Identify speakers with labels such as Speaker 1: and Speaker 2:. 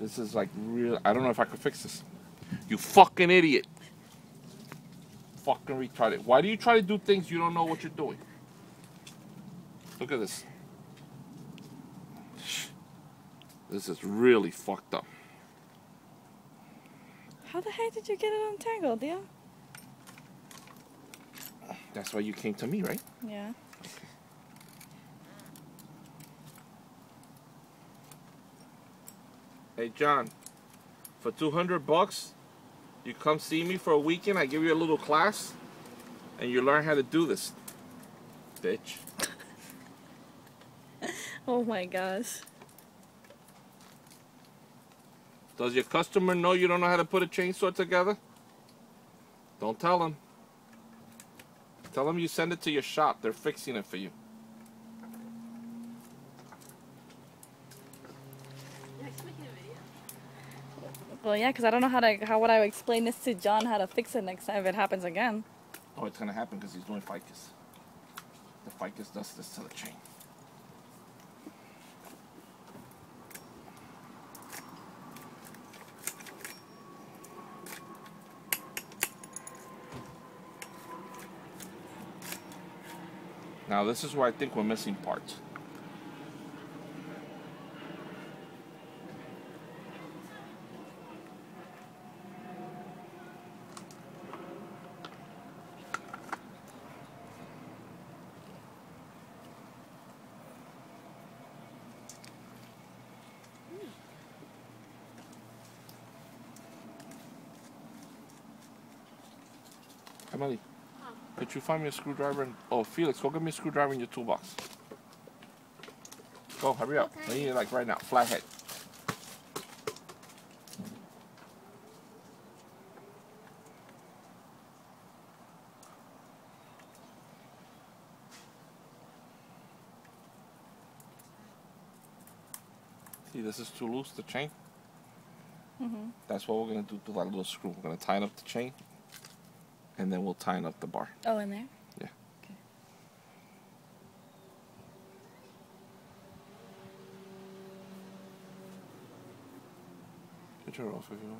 Speaker 1: This is like real. I don't know if I could fix this. You fucking idiot. Fucking retarded. Why do you try to do things you don't know what you're doing? Look at this. This is really fucked up.
Speaker 2: How the heck did you get it untangled, yeah?
Speaker 1: That's why you came to me, right?
Speaker 2: Yeah.
Speaker 1: Hey John, for 200 bucks, you come see me for a weekend, I give you a little class, and you learn how to do this. Bitch.
Speaker 2: Oh my gosh.
Speaker 1: Does your customer know you don't know how to put a chainsaw together? Don't tell him. Tell him you send it to your shop. They're fixing it for you.
Speaker 2: Well, yeah, because I don't know how to, how would I explain this to John how to fix it next time if it happens again.
Speaker 1: Oh, it's gonna happen because he's doing ficus. The ficus does this to the chain. Now this is where I think we're missing parts. Emily, could you find me a screwdriver? And, oh, Felix, go get me a screwdriver in your toolbox. Go, hurry up. I need it like right now. Flathead. See, this is too loose, the chain.
Speaker 2: hmm
Speaker 1: That's what we're going to do to that little screw. We're going to tighten up the chain, and then we'll tighten up the bar.
Speaker 2: Oh, in there?
Speaker 1: Yeah.
Speaker 2: Okay.
Speaker 1: You turn it off if you want.